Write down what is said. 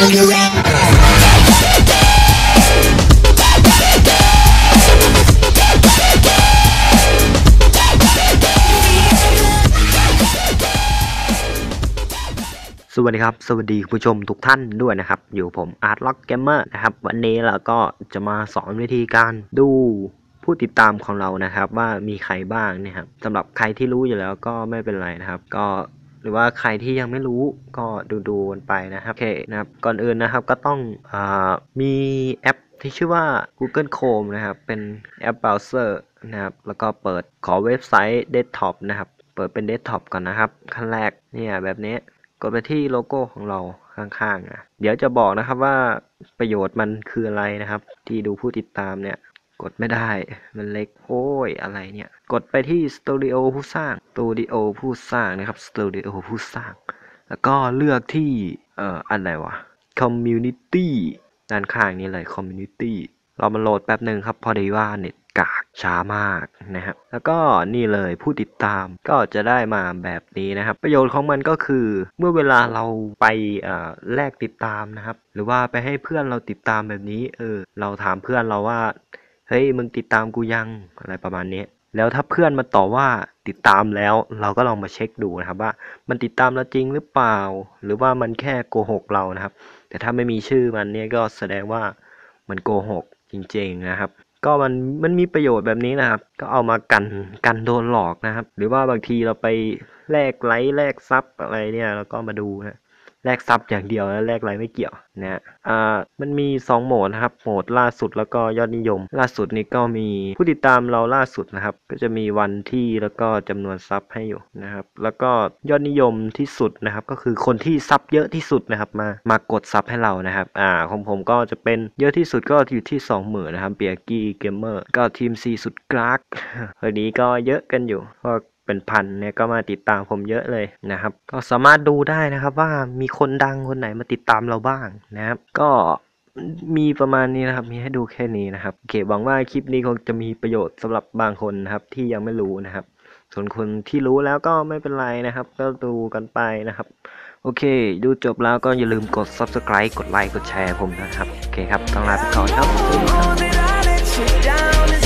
สวัสดีครับ สวัสดีคุณผู้ชมทุกท่านด้วยนะครับ อยู่ผม Art Lock Gamer นะครับ วันนี้เราก็จะมาสอนวิธีการดูผู้ติดตามของเรานะครับ ว่ามีใครบ้างเนี่ยครับสำหรับใครที่รู้อยู่แล้วก็ไม่เป็นไรนะครับ ก็ หรือว่าใครที่ยังไม่รู้ก็ดูดูกันไปนะครับโอเคนะครับก่อนอื่นนะครับก็ต้องอมีแอปที่ชื่อว่า Google Chrome นะครับ เป็นแอปเบราว์เซอร์นะครับ แล้วก็เปิดขอเว็บไซต์เดสก์ท็อปนะครับ เปิดเป็นเดสก์ท็อปก่อนนะครับ ขั้นแรกเนี่ยแบบนี้กดไปที่โลโก้ของเราข้างๆนะเดี๋ยวจะบอกนะครับว่าประโยชน์มันคืออะไรนะครับ ที่ดูผู้ติดตามเนี่ย กดไม่ได้ มันเล็ก โอ้ย อะไรเนี่ย กดไปที่สตูดิโอผู้สร้าง สตูดิโอผู้สร้างนะครับ สตูดิโอผู้สร้าง แล้วก็เลือกที่ เอ่อ อันไหนวะ community ด้านข้างนี้เลย community เรามาโหลดแป๊บหนึ่งครับ พอดีว่าเน็ตกากช้ามากนะครับ แล้วก็นี่เลยผู้ติดตามก็จะได้มาแบบนี้นะครับ ประโยชน์ของมันก็คือเมื่อเวลาเราไปเอ่อแลกติดตามนะครับ หรือว่าไปให้เพื่อนเราติดตามแบบนี้ เออ เราถามเพื่อนเราว่า เฮ้ยมึงติดตามกูยังอะไรประมาณนี้แล้วถ้าเพื่อนมาตอบว่าติดตามแล้ว เราก็ลองมาเช็คดูนะครับ ว่ามันติดตามเราจริงหรือเปล่า หรือว่ามันแค่โกหกเรานะครับ แต่ถ้าไม่มีชื่อมันเนี่ยก็แสดงว่ามันโกหกจริง ๆนะครับ ก็มันมันมีประโยชน์แบบนี้นะครับ ก็เอามากันกันโดนหลอกนะครับ หรือว่าบางทีเราไปแลกไลค์แลกซับอะไรเนี่ยเราก็มาดูนะ แลกซับอย่างเดียวแล้วแลกไลค์ไม่เกี่ยวนะฮะอ่ามันมี 2 โหมดนะครับ โหมดล่าสุดแล้วก็ยอดนิยม ล่าสุดนี้ก็มีผู้ติดตามเราล่าสุดนะครับ ก็จะมีวันที่แล้วก็จำนวน sub ให้อยู่นะครับ แล้วก็ยอดนิยมที่สุดนะครับ ก็คือคนที่ sub เยอะที่สุดนะครับมามากด sub ให้เรานะครับอ่าของผมก็จะเป็นเยอะที่สุดก็อยู่ที่ 20,000นะครับเบียร์กี้เกมเมอร์ก็ทีม C สุดกรากวันนี้ก็เยอะกันอยู่ก็ เป็นพันเนี่ยก็มาติดตามผมเยอะเลยนะครับ ก็สามารถดูได้นะครับว่ามีคนดังคนไหนมาติดตามเราบ้างนะครับ ก็มีประมาณนี้นะครับ มีให้ดูแค่นี้นะครับโอเคหวังว่าคลิปนี้คงจะมีประโยชน์สำหรับบางคนนะครับ ที่ยังไม่รู้นะครับ ส่วนคนที่รู้แล้วก็ไม่เป็นไรนะครับ ก็ดูกันไปนะครับ โอเค ดูจบแล้วก็อย่าลืมกด subscribe กดไลค์กดแชร์ผมนะครับ โอเคครับต้องลาไปก่อนครับ